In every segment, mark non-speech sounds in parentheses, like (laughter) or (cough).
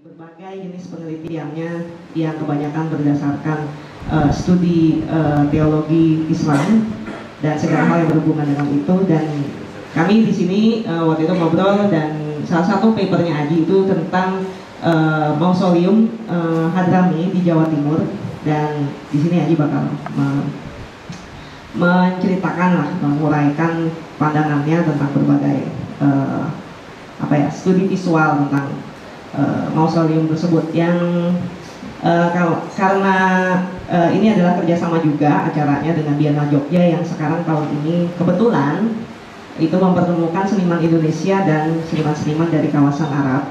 Berbagai jenis penelitiannya yang kebanyakan berdasarkan uh, studi uh, teologi Islam dan segala hal yang berhubungan dengan itu. Dan kami di sini uh, waktu itu ngobrol dan salah satu papernya Aji itu tentang uh, mausoleum uh, Hadrami di Jawa Timur. Dan di sini Aji bakal me menceritakan lah menguraikan pandangannya tentang berbagai uh, apa ya studi visual tentang uh, mausoleum tersebut yang uh, karena uh, ini adalah kerjasama juga acaranya dengan Biennale Jogja yang sekarang tahun ini kebetulan itu mempertemukan seniman Indonesia dan seniman-seniman dari kawasan Arab.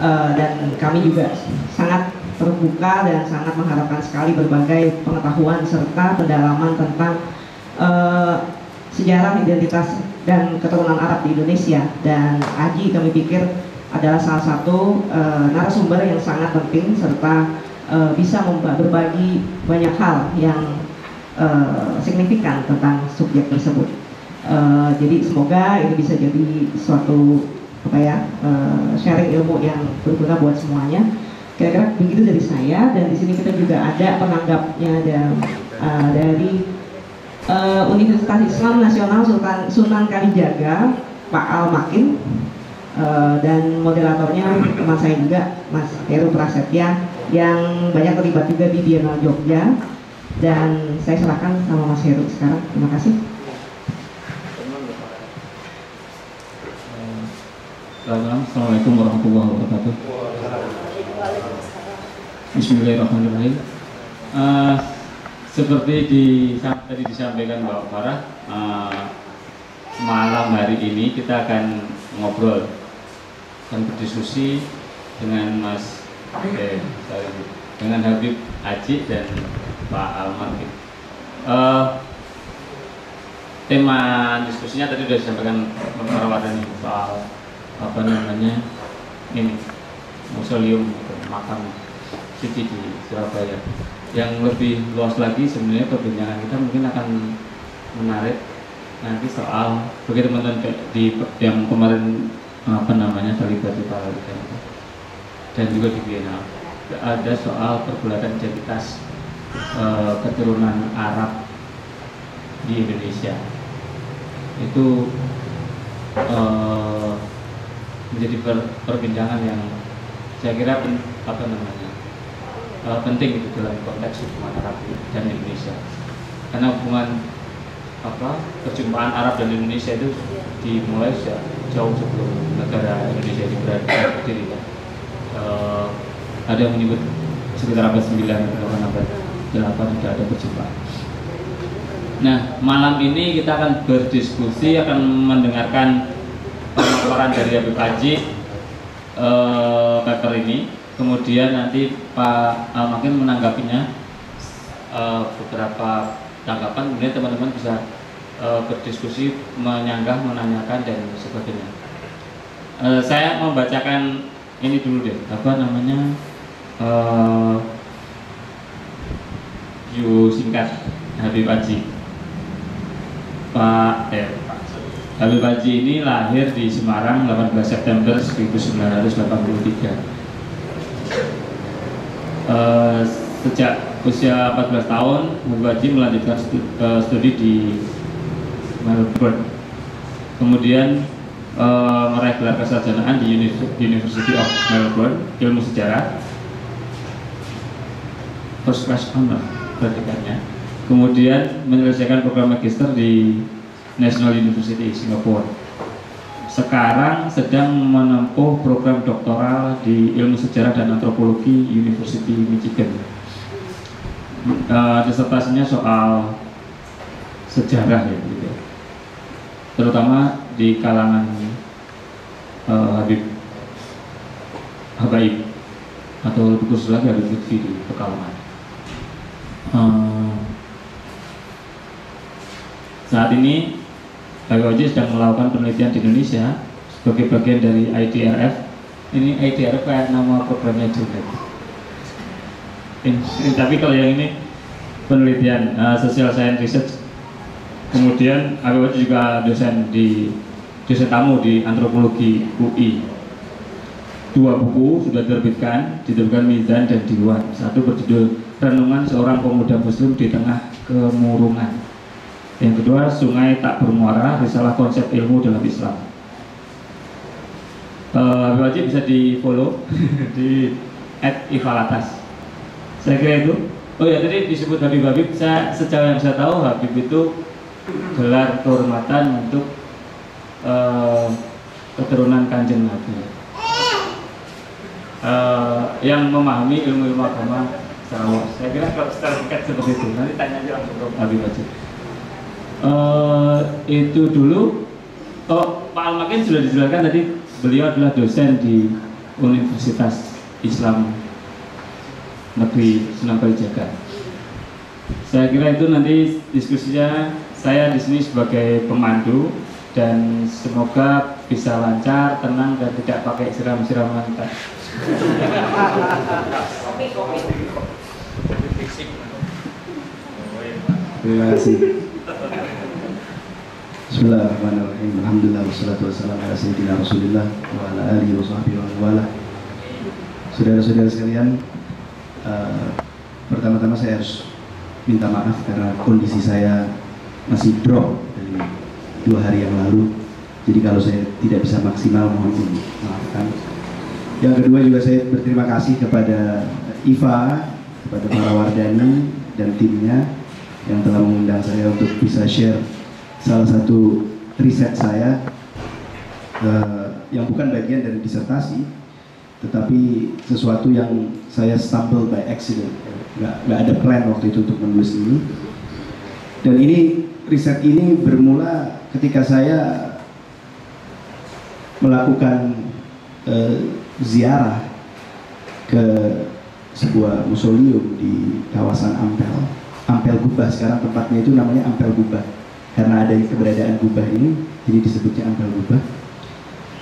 Uh, dan kami juga sangat terbuka dan sangat mengharapkan sekali berbagai pengetahuan serta pendalaman tentang uh, sejarah identitas dan keturunan Arab di Indonesia. Dan Aji kami pikir adalah salah satu uh, narasumber yang sangat penting serta uh, bisa berbagi banyak hal yang uh, signifikan tentang subjek tersebut. Uh, jadi semoga ini bisa jadi suatu apa ya uh, sharing ilmu yang berguna buat semuanya. Kira-kira begitu dari saya dan di sini kita juga ada penanggapnya dan uh, dari uh, Universitas Islam Nasional Sultan Sunan Kalijaga Pak Al Makin uh, dan moderatornya teman saya juga Mas Heru Prasetya yang banyak terlibat juga di Biennale Jogja. Dan saya serahkan sama Mas Heru sekarang. Terima kasih. Assalamualaikum warahmatullahi wabarakatuh. Bismillahirrahmanirrahim. Uh, seperti di, tadi disampaikan Mbak Farah uh, malam hari ini kita akan ngobrol dan berdiskusi dengan Mas eh, sorry, dengan Habib Aji dan Pak Almar. Uh, tema diskusinya tadi sudah disampaikan Mbak dan soal apa namanya ini museum makam Siti di Surabaya yang lebih luas lagi sebenarnya perbincangan kita mungkin akan menarik nanti soal bagi teman-teman di yang kemarin apa namanya Paralita dan juga di Biennale ada soal pergulatan identitas e, keturunan Arab di Indonesia. Itu e, menjadi per, perbincangan yang saya kira apa namanya uh, penting itu dalam konteks hubungan Arab dan Indonesia. Karena hubungan apa perjumpaan Arab dan Indonesia itu dimulai sejak jauh sebelum negara Indonesia ini berdiri ya. Uh, ada yang menyebut sekitar abad 9 atau abad 8 sudah ada perjumpaan. Nah, malam ini kita akan berdiskusi, akan mendengarkan pemaparan dari Habib Haji uh, paper ini kemudian nanti Pak Almakin menanggapinya uh, beberapa tanggapan kemudian teman-teman bisa uh, berdiskusi menyanggah menanyakan dan sebagainya. Uh, saya membacakan ini dulu deh. Apa namanya? Uh, view singkat Habib Haji Pak eh, Habib Haji ini lahir di Semarang 18 September 1983 uh, sejak usia 14 tahun Haji melanjutkan studi, uh, studi di Melbourne kemudian uh, meraih gelar kesarjanaan di University of Melbourne ilmu sejarah first class honor predikannya kemudian menyelesaikan program magister di National University Singapore sekarang sedang menempuh program doktoral di ilmu sejarah dan antropologi University Michigan. Uh, disertasinya soal sejarah ya. Terutama di kalangan uh, Habib Habaib atau lebih khusus lagi Habib Lutfi di Pekalongan. Uh, saat ini BPOJ sedang melakukan penelitian di Indonesia sebagai bagian dari IDRF. Ini IDRF kayak nama programnya juga. Ini, tapi kalau yang ini penelitian uh, social science research. Kemudian BPOJ juga dosen di dosen tamu di antropologi UI. dua buku sudah diterbitkan, diterbitkan Mizan dan Diwan. Satu berjudul Renungan Seorang Pemuda Muslim di Tengah Kemurungan. Yang kedua, Sungai Tak Bermuara, Risalah Konsep Ilmu dalam Islam. Uh, bisa di follow (laughs) di at Ifalatas. Saya kira itu. Oh ya tadi disebut Habib Habib. Saya sejauh yang saya tahu Habib itu gelar kehormatan untuk uh, keturunan kanjeng Nabi uh, yang memahami ilmu-ilmu agama secara luas. Saya kira kalau secara singkat seperti itu. Nanti tanya aja langsung ke Habib Haji. Uh, itu dulu. Oh, Pak Almakin sudah dijelaskan tadi beliau adalah dosen di Universitas Islam Negeri Sunan Kalijaga. Saya kira itu nanti diskusinya saya di sini sebagai pemandu dan semoga bisa lancar, tenang dan tidak pakai siram-siraman Terima kasih. Bismillahirrahmanirrahim. Alhamdulillah wassalatu wassalamu ala sayyidina Rasulillah wa ala alihi wa sahbihi wa. Saudara-saudara sekalian, uh, pertama-tama saya harus minta maaf karena kondisi saya masih drop dari dua hari yang lalu. Jadi kalau saya tidak bisa maksimal mohon dimaafkan. Yang kedua juga saya berterima kasih kepada Iva, kepada para Wardani dan timnya yang telah mengundang saya untuk bisa share salah satu riset saya uh, yang bukan bagian dari disertasi, tetapi sesuatu yang saya stumble by accident, nggak, nggak ada plan waktu itu untuk menulis ini. Dan ini riset ini bermula ketika saya melakukan uh, ziarah ke sebuah museum di kawasan Ampel, Ampel Gubah sekarang tempatnya itu namanya Ampel Gubah. Karena ada keberadaan Gubah ini jadi disebutnya Ampel Gubah.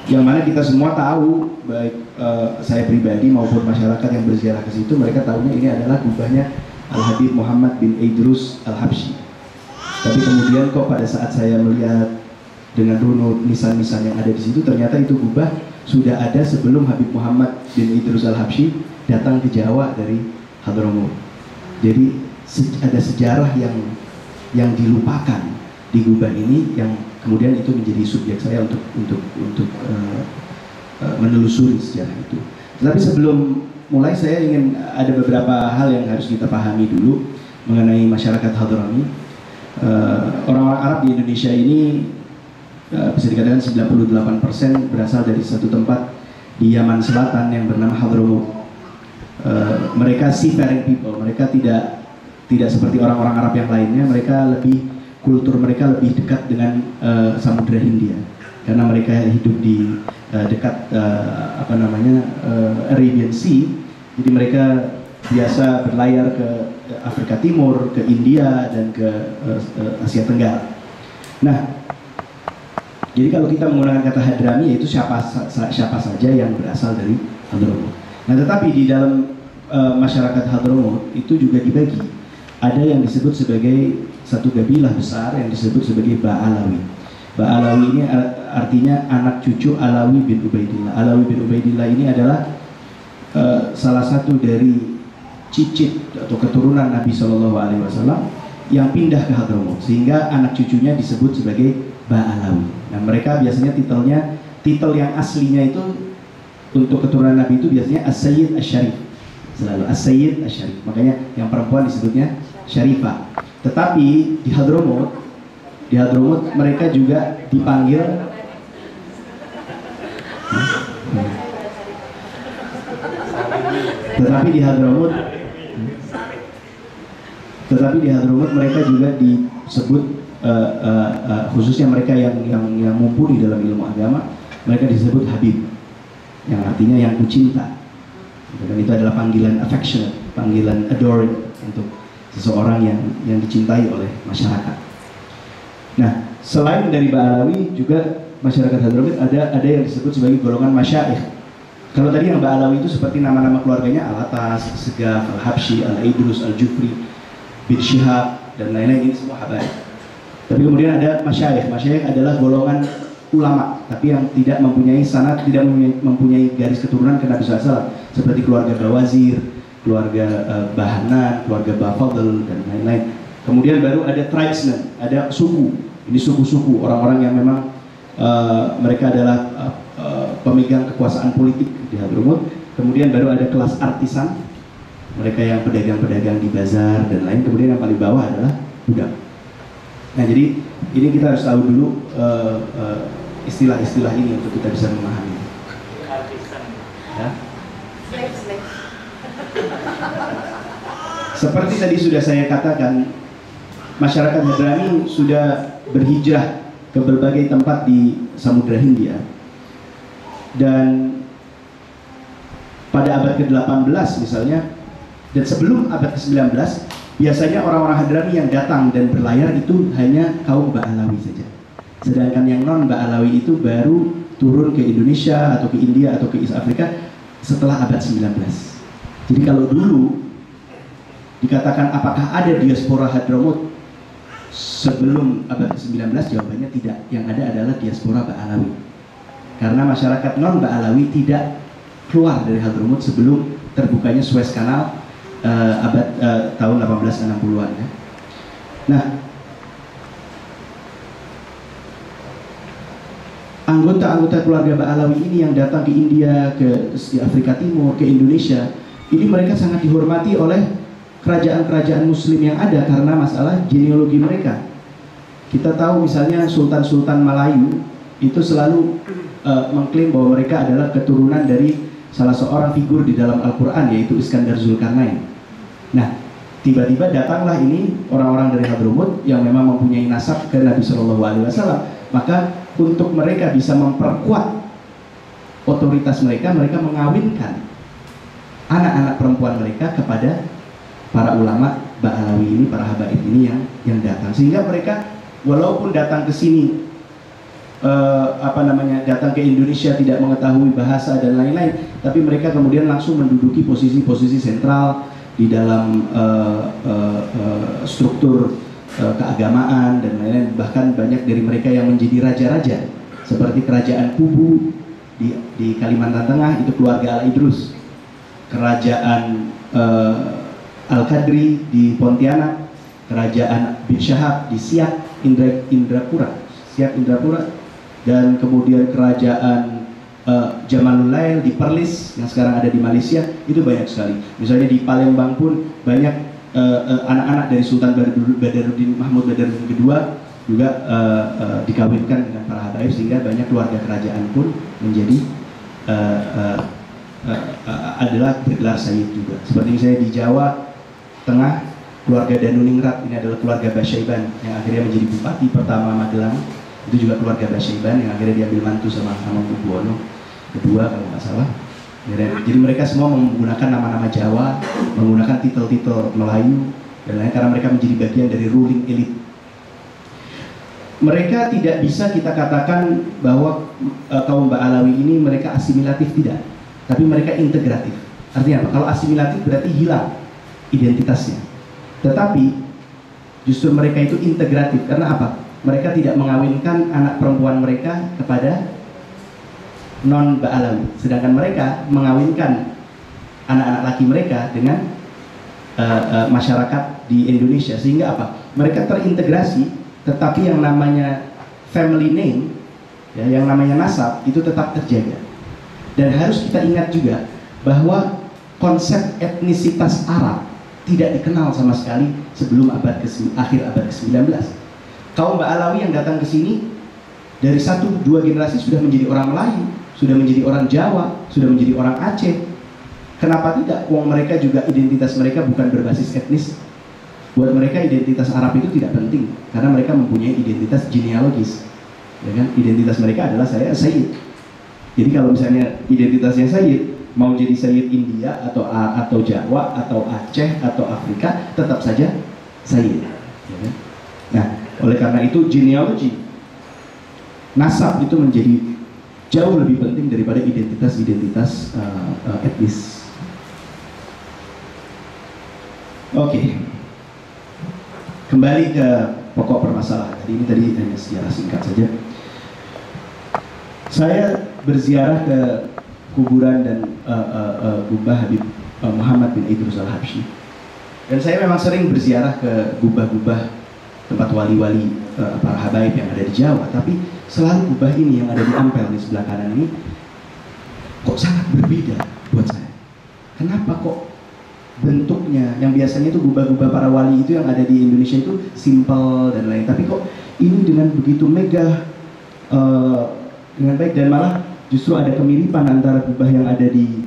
Yang mana kita semua tahu baik uh, saya pribadi maupun masyarakat yang berziarah ke situ mereka tahunya ini adalah gubahnya Al Habib Muhammad bin Idrus Al Habsyi tapi kemudian kok pada saat saya melihat dengan runut nisan-nisan yang ada di situ ternyata itu gubah sudah ada sebelum Habib Muhammad bin Idrus al-Habsyi datang ke Jawa dari Hadramaut. Jadi ada sejarah yang yang dilupakan di Gubah ini yang kemudian itu menjadi subjek saya untuk untuk untuk uh, uh, menelusuri sejarah itu. Tetapi sebelum mulai saya ingin ada beberapa hal yang harus kita pahami dulu mengenai masyarakat Hadrami. Uh, orang-orang Arab di Indonesia ini uh, bisa dikatakan 98% berasal dari satu tempat di Yaman Selatan yang bernama Hadramaut. Uh, mereka seafaring people, mereka tidak tidak seperti orang-orang Arab yang lainnya, mereka lebih kultur mereka lebih dekat dengan uh, Samudra Hindia karena mereka hidup di uh, dekat uh, apa namanya uh, Arabian Sea, jadi mereka biasa berlayar ke Afrika Timur, ke India dan ke uh, Asia Tenggara. Nah, jadi kalau kita menggunakan kata hadrami yaitu siapa siapa saja yang berasal dari Hadramaut. Nah, tetapi di dalam uh, masyarakat Hadramaut itu juga dibagi. Ada yang disebut sebagai satu kabilah besar yang disebut sebagai Ba'alawi. Ba'alawi ini artinya anak cucu Alawi bin Ubaidillah. Alawi bin Ubaidillah ini adalah uh, salah satu dari cicit atau keturunan Nabi Shallallahu Alaihi Wasallam yang pindah ke Hadramaut sehingga anak cucunya disebut sebagai Ba'alawi. Nah mereka biasanya titelnya, titel yang aslinya itu untuk keturunan Nabi itu biasanya As-Sayyid As-Syarif. Selalu As-Sayyid. Makanya yang perempuan disebutnya Syarifah. Tetapi di Hadromut, di Hadromut mereka juga dipanggil tetapi di Hadromut tetapi di Hadromut mereka juga disebut uh, uh, uh, khususnya mereka yang yang yang mumpuni dalam ilmu agama mereka disebut Habib. Yang artinya yang kucinta. Dan itu adalah panggilan affectionate panggilan adoring untuk seseorang yang yang dicintai oleh masyarakat. Nah selain dari Ba'alawi juga masyarakat Hadramit ada ada yang disebut sebagai golongan masyaikh kalau tadi yang Ba'alawi itu seperti nama-nama keluarganya Al-Atas, Segaf, Al-Habsyi, Al-Idrus, Al-Jufri, bin Syihab, dan lain-lain ini semua habaib. Tapi kemudian ada masyayikh. Masyayikh adalah golongan ulama, tapi yang tidak mempunyai sanad, tidak mempunyai, garis keturunan ke Nabi SAW, seperti keluarga Bawazir, keluarga uh, Bahanan, keluarga Bafadl dan lain-lain. Kemudian baru ada tribesmen, ada suku. Ini suku-suku orang-orang yang memang uh, mereka adalah uh, uh, pemegang kekuasaan politik di Hadramut. Kemudian baru ada kelas artisan, mereka yang pedagang-pedagang di bazar dan lain. Kemudian yang paling bawah adalah budak. Nah jadi ini kita harus tahu dulu istilah-istilah uh, uh, ini untuk kita bisa memahami. Ya? Seperti tadi sudah saya katakan, masyarakat Hadrami sudah berhijrah ke berbagai tempat di Samudra Hindia. Dan pada abad ke-18 misalnya, dan sebelum abad ke-19, biasanya orang-orang Hadrami yang datang dan berlayar itu hanya kaum Ba'alawi saja. Sedangkan yang non Ba'alawi itu baru turun ke Indonesia atau ke India atau ke East Africa setelah abad 19. Jadi kalau dulu dikatakan apakah ada diaspora Hadramut sebelum abad ke-19 jawabannya tidak. Yang ada adalah diaspora Ba'alawi. Karena masyarakat non Ba'alawi tidak keluar dari Hadramut sebelum terbukanya Suez Canal uh, abad uh, tahun 1860-an ya. Nah, anggota-anggota keluarga Ba'alawi ini yang datang ke India, ke Afrika Timur, ke Indonesia, ini mereka sangat dihormati oleh kerajaan-kerajaan muslim yang ada karena masalah genealogi mereka. Kita tahu misalnya sultan-sultan Melayu itu selalu uh, mengklaim bahwa mereka adalah keturunan dari salah seorang figur di dalam Al-Quran yaitu Iskandar Zulkarnain. Nah, tiba-tiba datanglah ini orang-orang dari Hadrumut yang memang mempunyai nasab ke Nabi Shallallahu Alaihi Wasallam. Maka untuk mereka bisa memperkuat otoritas mereka, mereka mengawinkan anak-anak perempuan mereka kepada para ulama Ba'alawi ini, para habaib ini yang yang datang. Sehingga mereka walaupun datang ke sini uh, apa namanya datang ke Indonesia tidak mengetahui bahasa dan lain-lain, tapi mereka kemudian langsung menduduki posisi-posisi sentral di dalam uh, uh, uh, struktur uh, keagamaan dan lain-lain. Bahkan banyak dari mereka yang menjadi raja-raja, seperti kerajaan Kubu di, di Kalimantan Tengah itu keluarga Al Idrus, kerajaan uh, Al Kadri di Pontianak, kerajaan Bin Syahab di Siak Indra Indrapura, Siak Indrapura dan kemudian kerajaan uh, Jamalul Lail di Perlis yang sekarang ada di Malaysia itu banyak sekali. Misalnya di Palembang pun banyak eh, eh, anak-anak uh, uh, dari Sultan Badaruddin Mahmud Badaruddin kedua juga uh, uh, dikawinkan dengan para habaib sehingga banyak keluarga kerajaan pun menjadi uh, uh, uh, uh, adalah bergelar sayyid juga. Seperti misalnya di Jawa Tengah keluarga Danuningrat ini adalah keluarga Basyaiban yang akhirnya menjadi bupati pertama Magelang itu juga keluarga Basyaiban yang akhirnya diambil mantu sama Hamengkubuwono kedua kalau nggak salah. Jadi mereka semua menggunakan nama-nama Jawa menggunakan titel-titel Melayu dan lain karena mereka menjadi bagian dari ruling elite. Mereka tidak bisa kita katakan bahwa e, kaum Alawi ini mereka asimilatif tidak. Tapi mereka integratif. Artinya apa? kalau asimilatif berarti hilang identitasnya. Tetapi justru mereka itu integratif. Karena apa? Mereka tidak mengawinkan anak perempuan mereka kepada non Ba'alawi. Sedangkan mereka mengawinkan anak-anak laki mereka dengan uh, uh, masyarakat di Indonesia. Sehingga apa? Mereka terintegrasi, tetapi yang namanya family name, ya, yang namanya nasab itu tetap terjaga. Dan harus kita ingat juga bahwa konsep etnisitas Arab tidak dikenal sama sekali sebelum abad ke akhir abad ke-19 kaum Ba'alawi yang datang ke sini dari satu dua generasi sudah menjadi orang Melayu, sudah menjadi orang Jawa, sudah menjadi orang Aceh. Kenapa tidak? Uang mereka juga identitas mereka bukan berbasis etnis. Buat mereka identitas Arab itu tidak penting karena mereka mempunyai identitas genealogis. Ya kan? Identitas mereka adalah saya Sayyid. Jadi kalau misalnya identitasnya Sayyid, mau jadi Sayyid India atau atau Jawa atau Aceh atau Afrika, tetap saja Sayyid. Ya kan? Nah, oleh karena itu genealogi nasab itu menjadi jauh lebih penting daripada identitas-identitas uh, uh, etnis. Oke, okay. kembali ke pokok permasalahan. Jadi ini tadi hanya sejarah singkat saja. Saya berziarah ke kuburan dan uh, uh, uh, gubah Habib uh, Muhammad bin Idrus al Habsyi. Dan saya memang sering berziarah ke gubah-gubah tempat wali-wali uh, para habaib yang ada di Jawa. Tapi selalu gubah ini yang ada di Ampel di sebelah kanan ini kok sangat berbeda buat saya. Kenapa kok bentuknya yang biasanya itu gubah-gubah para wali itu yang ada di Indonesia itu simple dan lain tapi kok ini dengan begitu megah uh, dengan baik dan malah justru ada kemiripan antara gubah yang ada di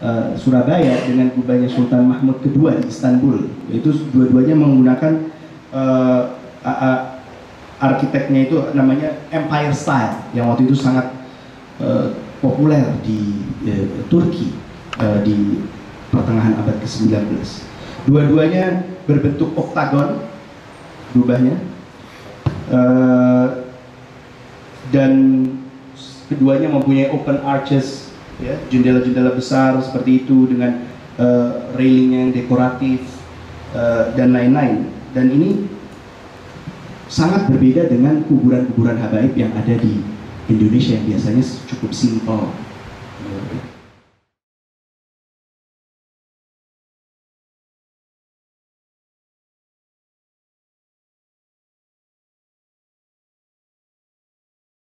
uh, Surabaya dengan gubahnya Sultan Mahmud II di Istanbul itu dua-duanya menggunakan uh, uh, arsiteknya itu namanya Empire Style yang waktu itu sangat uh, populer di uh, Turki uh, di pertengahan abad ke-19. Dua-duanya berbentuk oktagon gubahnya uh, dan keduanya mempunyai open arches ya jendela-jendela besar seperti itu dengan uh, railing yang dekoratif uh, dan lain-lain dan ini sangat berbeda dengan kuburan-kuburan habaib yang ada di Indonesia yang biasanya cukup simpel.